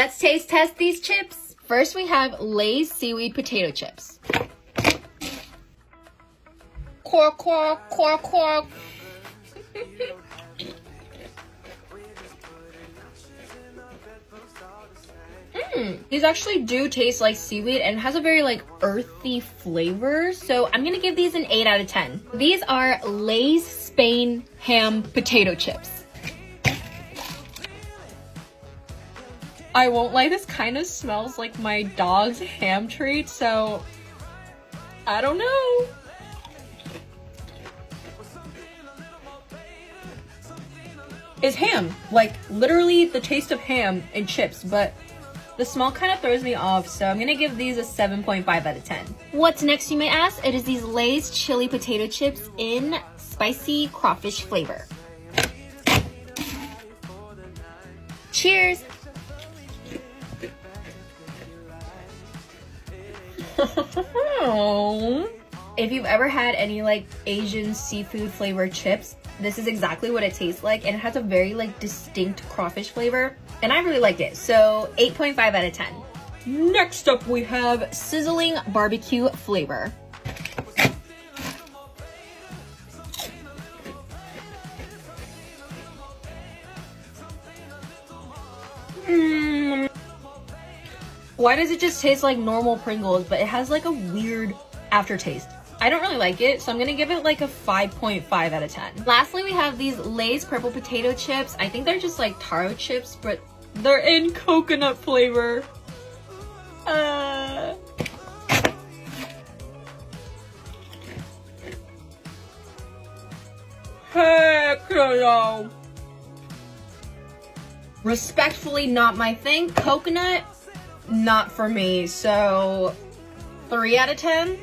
Let's taste test these chips. First, we have Lay's seaweed potato chips. Quark, quark, quark, quark. Mm, these actually do taste like seaweed and has a very like earthy flavor. So I'm gonna give these an 8 out of 10. These are Lay's Spain ham potato chips. I won't lie, this kind of smells like my dog's ham treat, so I don't know. Is ham, like literally the taste of ham and chips, but the smell kind of throws me off, so I'm gonna give these a 7.5 out of 10. What's next, you may ask? It is these Lay's chili potato chips in spicy crawfish flavor. Cheers! If you've ever had any like Asian seafood flavored chips, this is exactly what it tastes like and it has a very like distinct crawfish flavor and I really liked it. So 8.5 out of 10. Next up we have sizzling barbecue flavor. Mm. Why does it just taste like normal Pringles, but it has like a weird aftertaste? I don't really like it, so I'm gonna give it like a 5.5 out of 10. Lastly, we have these Lay's purple potato chips. I think they're just like taro chips, but they're in coconut flavor. Uh... Heck no. Respectfully, not my thing. Coconut, not for me. So, 3 out of 10.